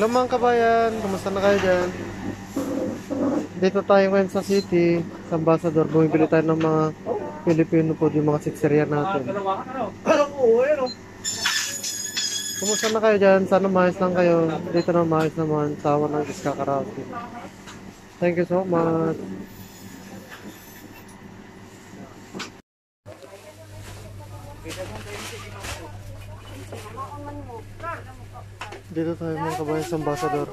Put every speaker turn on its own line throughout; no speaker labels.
Hello mga kabayan, kumusta na kayo dyan? Dito tayo ngayon sa city, sa Ambassador. Bumibili tayo ng mga Pilipino po, yung mga sixeria natin. Kumusta na kayo dyan? Sana maayos lang kayo. Dito na maayos naman. Tawa ng Iskakaraki. Thank you so much. Dito tayo mga kabayan sa Ambassador.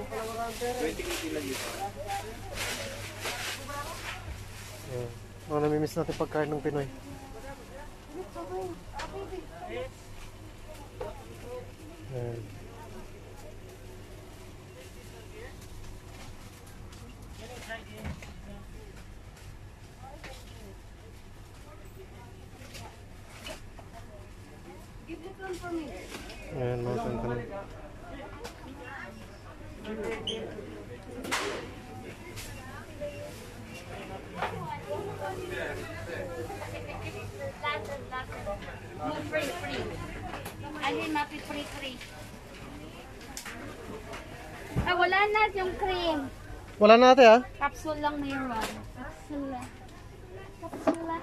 Ayan. Mga namimiss natin pagkain ng Pinoy. Ayan. Ayan mga.
No, free, free. Alin, mapi free, free. Ah, wala na yung cream.
Wala na ate ah.
Capsule lang meron. Capsule. Capsule.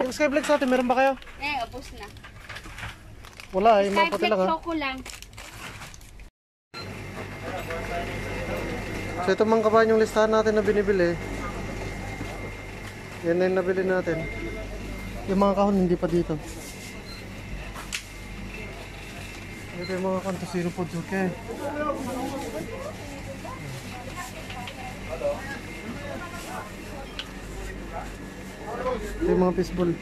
Yung Skyflex natin, meron ba kayo?
Eh, ubos na.
Wala, yung mga puti lang ah.
choco lang.
So ito mga kabayan yung listahan natin na binibili. Yan na yung nabili natin. Yung mga kahon hindi pa dito. Ito yung mga kanto po okay. Ito yung mga sa labas.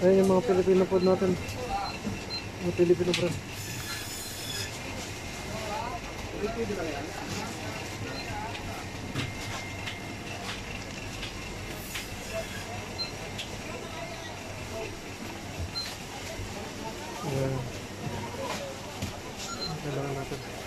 Ayan yung mga Filipino food natin. Ang Pilipino bro. Ayan. Kailangan natin.